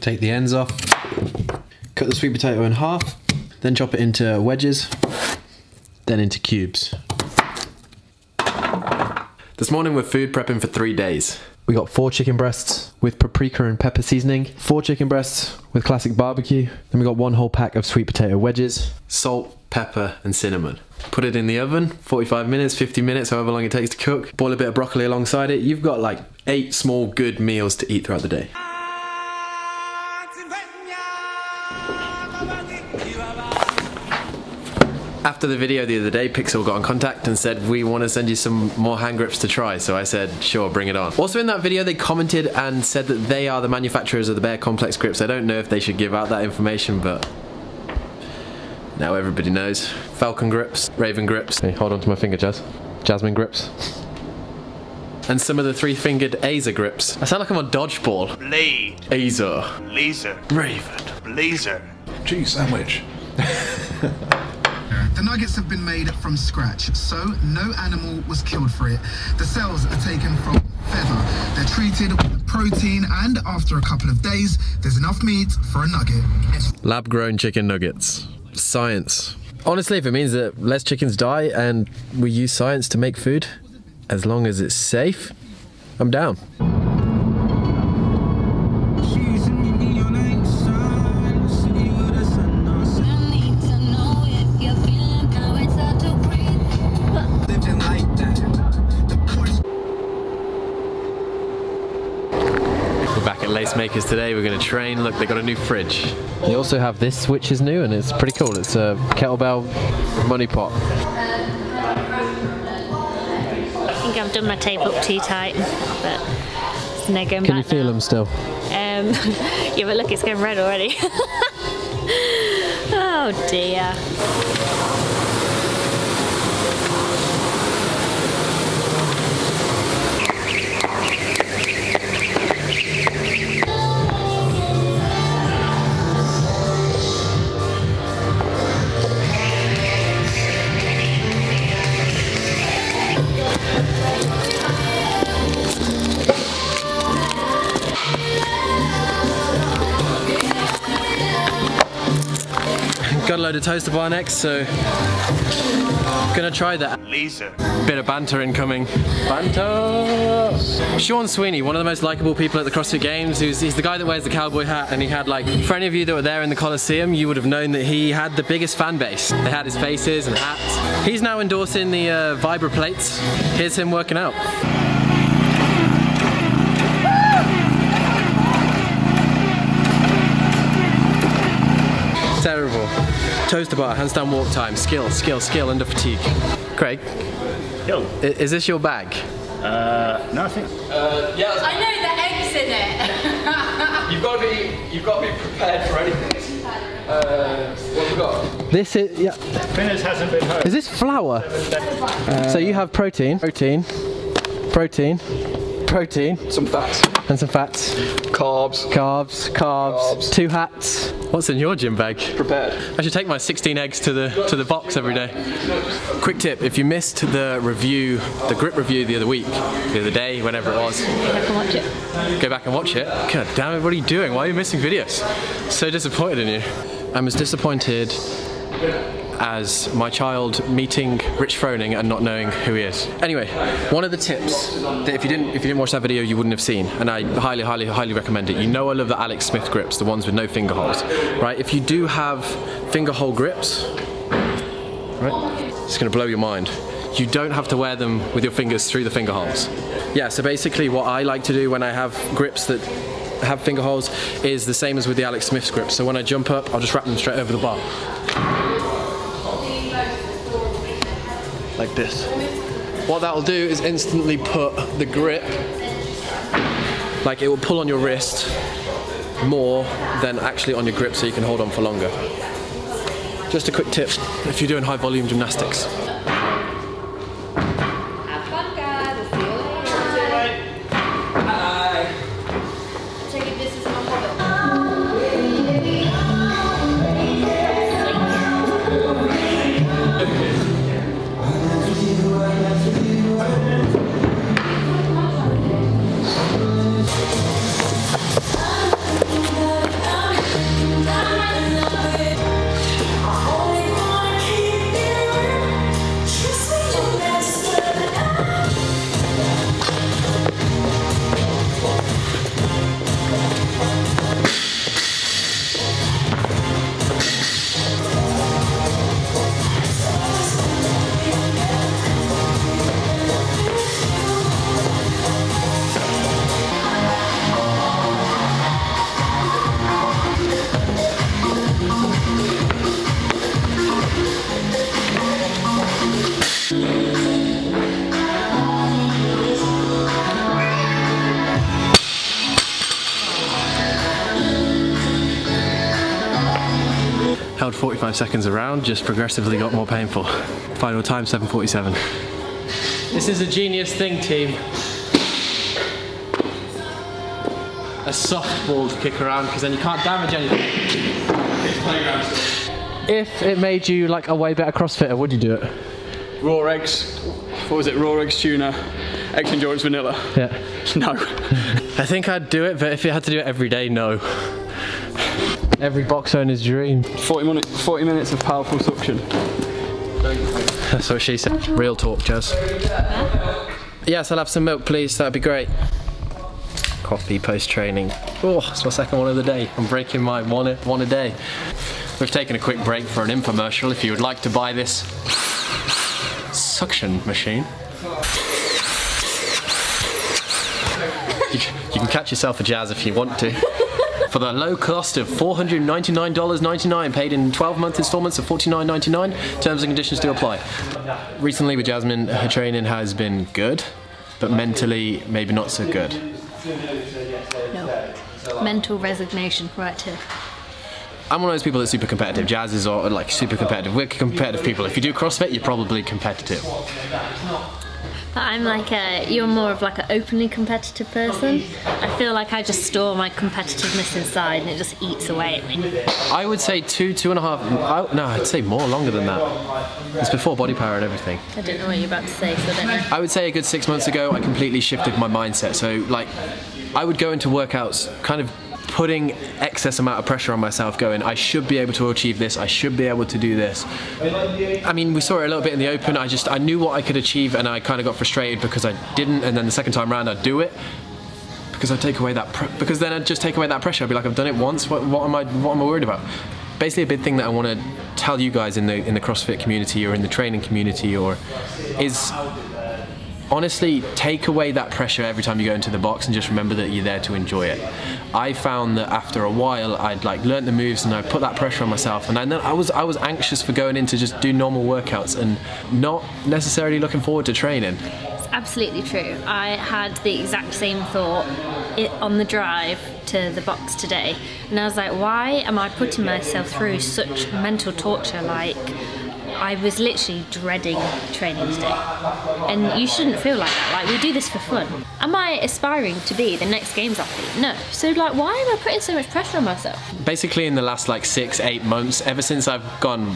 Take the ends off. Cut the sweet potato in half. Then chop it into wedges. Then into cubes. This morning we're food prepping for three days. We got four chicken breasts with paprika and pepper seasoning, four chicken breasts with classic barbecue, then we got one whole pack of sweet potato wedges, salt, pepper, and cinnamon. Put it in the oven, 45 minutes, 50 minutes, however long it takes to cook. Boil a bit of broccoli alongside it. You've got like eight small good meals to eat throughout the day. After the video the other day, Pixel got in contact and said, we want to send you some more hand grips to try. So I said, sure, bring it on. Also in that video, they commented and said that they are the manufacturers of the Bear KompleX grips. I don't know if they should give out that information, but now everybody knows. Falcon grips, Raven grips. Hey, hold on to my finger, Jazz. Jasmine grips. And some of the three-fingered Azer grips. I sound like I'm on dodgeball. Blade, Azer. laser, Raven. blazer. Cheese sandwich. The nuggets have been made from scratch, so no animal was killed for it. The cells are taken from feather. They're treated with protein, and after a couple of days, there's enough meat for a nugget. Lab grown chicken nuggets. Science. Honestly, if it means that less chickens die and we use science to make food, as long as it's safe, I'm down. Makers today. We're going to train. Look, they got a new fridge. They also have this, which is new and it's pretty cool. It's a kettlebell money pot. I think I've done my tape up too tight, but it's no going Can you feel now. them still? Um, yeah, but look, it's going red already. oh dear. Got a load of toes to bar next, so gonna try that. Laser. Bit of banter incoming. Banter! Sean Sweeney, one of the most likable people at the CrossFit Games, who's, he's the guy that wears the cowboy hat, and he had like, for any of you that were there in the Coliseum, you would have known that he had the biggest fan base. They had his faces and hats. He's now endorsing the uh, Vibra plates. Here's him working out. Terrible. Toes to bar, handstand walk time, skill, skill, skill under fatigue. Craig, Yo. is this your bag? Uh, no, I think. I know the eggs in it. You've got to be, you've got to be prepared for anything. Uh, what have we got? This is, yeah. Finish hasn't been heard. Is this flour? so you have protein, protein, protein, protein, Some fats. and some fats, Carbs. carbs, carbs, Carbs. two hats. What's in your gym bag? Prepared. I should take my 16 eggs to the to the box every day. Quick tip: if you missed the review, the grip review the other week, the other day, whenever it was, I can watch it. go back and watch it. God damn it, what are you doing? Why are you missing videos? So disappointed in you. I'm as disappointed as my child meeting Rich Froning and not knowing who he is. Anyway, one of the tips that if you didn't if you didn't watch that video you wouldn't have seen, and I highly, highly, highly recommend it. You know I love the Alex Smith grips, the ones with no finger holes. Right? If you do have finger hole grips, right? It's gonna blow your mind. You don't have to wear them with your fingers through the finger holes. Yeah, so basically what I like to do when I have grips that have finger holes is the same as with the Alex Smith grips. So when I jump up, I'll just wrap them straight over the bar. Like this. What that'll do is instantly put the grip, like it will pull on your wrist more than actually on your grip so you can hold on for longer. Just a quick tip if you're doing high volume gymnastics. Allowed 45 seconds around just progressively got more painful. Final time 7:47. This is a genius thing, team. A soft ball to kick around because then you can't damage anything. If it made you like a way better CrossFitter, would you do it? Raw eggs. What was it? Raw eggs tuna. X endurance vanilla. Yeah. No. I think I'd do it, but if you had to do it every day, no. Every box owner's dream. 40 minutes. 40 minutes of powerful suction. That's what she said. Real talk, Jazz. Yes, I'll have some milk, please. That'd be great. Coffee post training. Oh, it's my second one of the day. I'm breaking my one a, one a day. We've taken a quick break for an infomercial. If you would like to buy this suction machine, you, you can catch yourself a jazz if you want to. For the low cost of $499.99, paid in 12 month installments of $49.99, terms and conditions do apply. Recently with Jasmine, her training has been good, but mentally maybe not so good. No. Mental resignation right here. I'm one of those people that's super competitive. Jazz is all, like super competitive. We're competitive people. If you do CrossFit, you're probably competitive. But I'm like a, you're more of like an openly competitive person. I feel like I just store my competitiveness inside and it just eats away at me. I would say two, two and a half. I, no, I'd say more, longer than that. It's before body power and everything. I don't know what you're about to say, so I don't know. I would say a good six months ago, I completely shifted my mindset. So, like, I would go into workouts kind of putting excess amount of pressure on myself, going, I should be able to achieve this, I should be able to do this. I mean, we saw it a little bit in the open. I just, I knew what I could achieve, and I kind of got frustrated because I didn't. And then the second time round, I'd do it because I'd take away that, because then I'd just take away that pressure. I'd be like, I've done it once. What, what am I, what am I worried about? Basically, a big thing that I want to tell you guys in the in the CrossFit community or in the training community or is honestly take away that pressure every time you go into the box and just remember that you're there to enjoy it i found that after a while i'd like learnt the moves and i put that pressure on myself and i i was i was anxious for going in to just do normal workouts and not necessarily looking forward to training It's absolutely true. I had the exact same thought on the drive to the box today, and I was like, why am I putting myself through such mental torture? Like, I was literally dreading training today. And you shouldn't feel like that. Like, we do this for fun. Am I aspiring to be the next Games athlete? No. So, like, why am I putting so much pressure on myself? basically in the last like six eight months ever since i've gone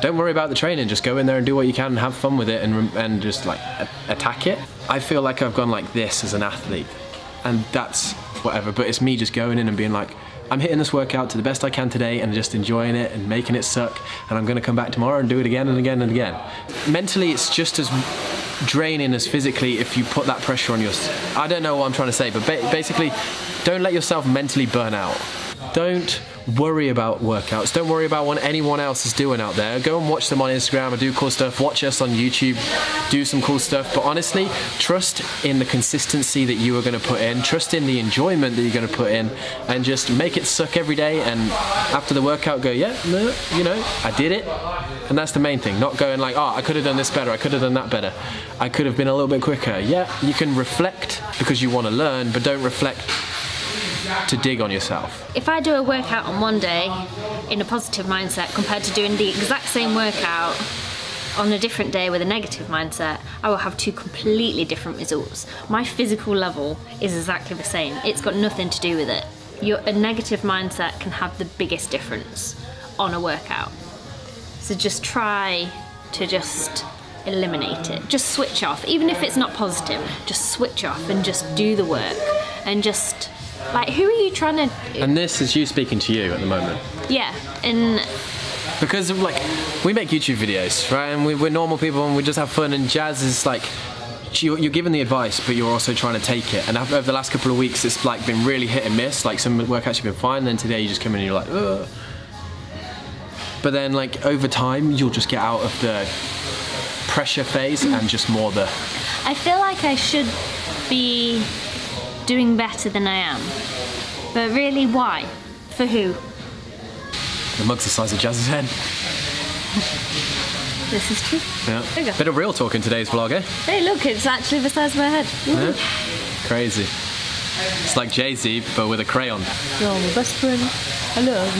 don't worry about the training just go in there and do what you can and have fun with it and, and just like attack it i feel like i've gone like this as an athlete and that's whatever but it's me just going in and being like i'm hitting this workout to the best i can today and just enjoying it and making it suck. And i'm going to come back tomorrow and do it again and again and again. Mentally it's just as draining as physically if you put that pressure on your i don't know what i'm trying to say but ba- basically don't let yourself mentally burn out. Don't worry about workouts. Don't worry about what anyone else is doing out there. Go and watch them on Instagram and do cool stuff. Watch us on YouTube, do some cool stuff. But honestly, trust in the consistency that you are going to put in. Trust in the enjoyment that you're going to put in, and just make it suck every day. And after the workout, go, yeah, no, you know, I did it. And that's the main thing. Not going like, oh, I could have done this better. I could have done that better. I could have been a little bit quicker. Yeah, you can reflect because you want to learn, but don't reflect to dig on yourself. If I do a workout on one day in a positive mindset compared to doing the exact same workout on a different day with a negative mindset, I will have two completely different results. My physical level is exactly the same. It's got nothing to do with it. Your a negative mindset can have the biggest difference on a workout. So just try to just eliminate it. Just switch off. Even if it's not positive, just switch off and just do the work and just like who are you trying to And this is you speaking to you at the moment. yeah, and Because like we make YouTube videos, right? And we, we're normal people and we just have fun. And jazz is like you're, you're giving the advice, but you're also trying to take it. And over the last couple of weeks, it's like been really hit and miss. Like some workouts you've been fine, then today you just come in and you're like, Ugh. But then like over time, you'll just get out of the pressure phase and just more the I feel like I should be doing better than I am. But really, why? For who? the mug's the size of jazz's head. This is true. Yeah. There. Bit of real talk in today's vlog, eh? Hey, look, it's actually the size of my head. Yeah. Crazy. It's like Jay Z, but with a crayon. You're my best friend. I love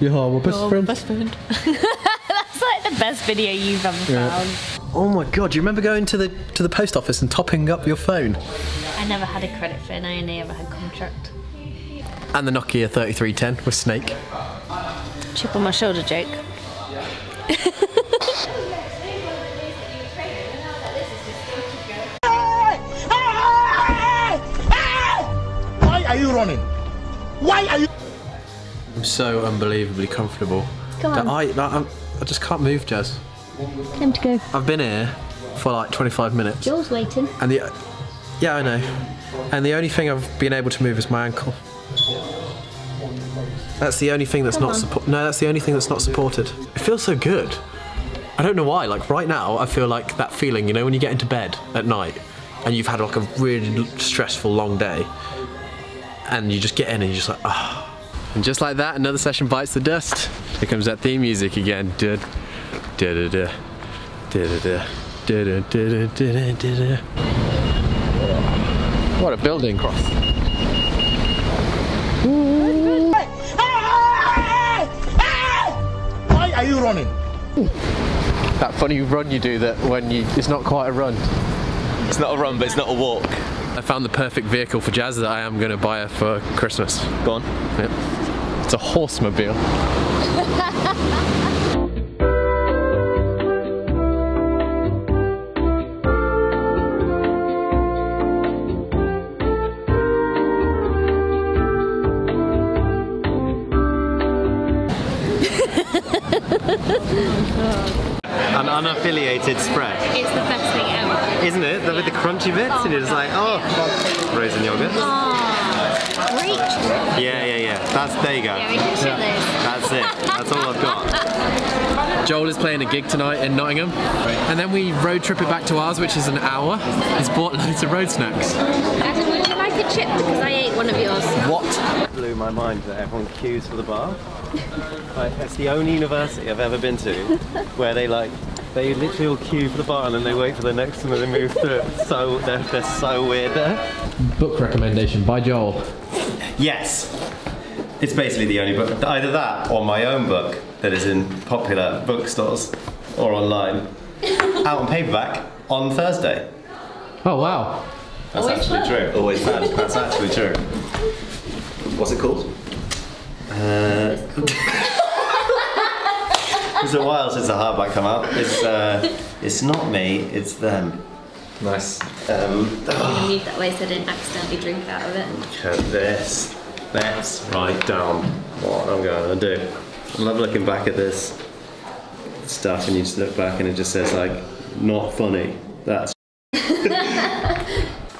you. You're my best friend. Best friend. That's like the best video you've ever found. Oh my god, do you remember going to the to the post office and topping up your phone? I never had a credit phone. I only ever had contract. And the Nokia 3310 with Snake. Chip on my shoulder joke. Why are you running? Why are you? I'm so unbelievably comfortable. Come on. I, that I'm, I just can't move, Jazz. Time to go. I've been here for like 25 minutes. Joel's waiting. And the yeah, I know. And the only thing I've been able to move is my ankle. That's the only thing that's Come not on. support. No, that's the only thing that's not supported. It feels so good. I don't know why. Like right now, I feel like that feeling. You know, when you get into bed at night and you've had like a really stressful long day, and you just get in and you're just like, ah. And just like that, another session bites the dust. Here comes that theme music again. Da da da da da da da da da da da. What a building cross. Why are you running? That funny run you do that when you it's not quite a run. It's not a run, but it's not a walk. I found the perfect vehicle for Jazz that I am going to buy her for Christmas. Go on. Yep. It's a horsemobile. An unaffiliated spread, It's the best thing ever. isn't it? The- With the crunchy bits, and you're like, oh, raisin yogurt. Ah, oh, reach. Yeah, yeah, yeah. That's there you go. Yeah, we can share those. That's it. That's all I've got. Joel is playing a gig tonight in Nottingham. And then we road trip it back to ours, which is an hour. He's bought loads of road snacks. Chip? Because I ate one of yours. What? Blew my mind that everyone queues for the bar. Like, that's the only university I've ever been to where they like they literally all queue for the bar and then they wait for the next one and they move through it. So they're, they're so weird there. Book recommendation by Joel. Yes. It's basically the only book, either that or my own book that is in popular bookstores or online. Out on paperback on Thursday. Oh wow. That's actually true. Always bad. That's actually true. What's it called? Uh, it's a while since the hardback come out. It's uh, it's not me, it's them. Nice. Um, I'm gonna move that way so I didn't accidentally drink out of it. Look at this. Let's write down what I'm going to do. I love looking back at this stuff and you just look back and it just says like, not funny. That's.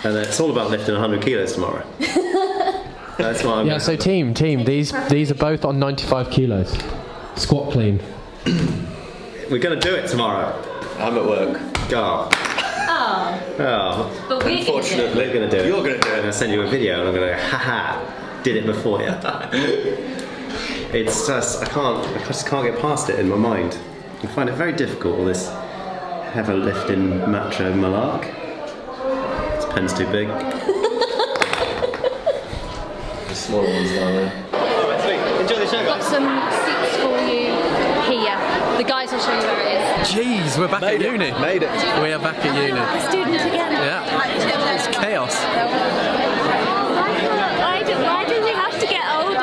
And it's all about lifting 100 kilos tomorrow. That's what I'm. Yeah, so team, team, these these are both on 95 kilos. Squat clean. We're going to do it tomorrow. I'm at work. Go. Oh, Oh. but we're gonna do it. We're going to do it. You're gonna do it. And I'll send you a video and I'm going to go, haha, did it before you. it's just, I can't, I just can't get past it in my mind. I find it very difficult, all this heavy lifting macho malark. This pen's too big. The smaller ones down there. Enjoy the show, Got some seats for you here. The guys will show you where it is. Jeez, we're back at uni. Made it. We are back at uni. Students again. Yeah. It's chaos. Why do, why do we have to get older?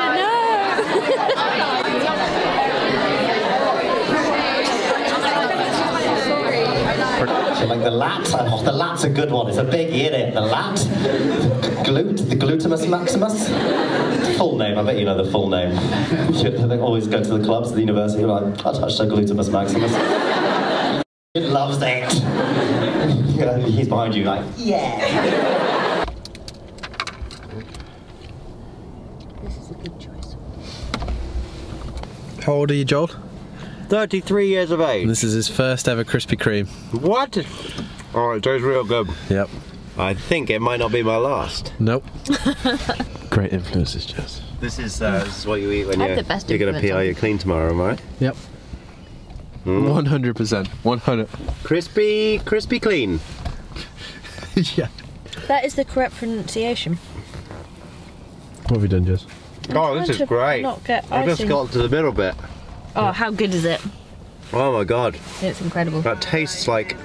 No! Like the lat, oh, the lat's a good one. It's a big in it. The lat, glute, the glutamus maximus. Full name. I bet you know the full name. they always go to the clubs at the university. Like, I touched the glutamus maximus. It loves it. Yeah, He's behind you, like, yeah. This is a good choice. How old are you, Joel? 33 years of age. This is his first ever Krispy Kreme. What? Oh, it tastes real good. Yep. I think it might not be my last. Nope. Great influences, Jess. This is uh, this is what you eat when I you're, the best you're going to influence PR on your clean tomorrow, am I? Yep. One hundred percent. One hundred. Crispy, crispy clean. Yeah. That is the correct pronunciation. What have you done, Jess? Oh, this is to great. not get I just got to the middle bit. Oh, how good is it? Oh my god. It's incredible. That tastes like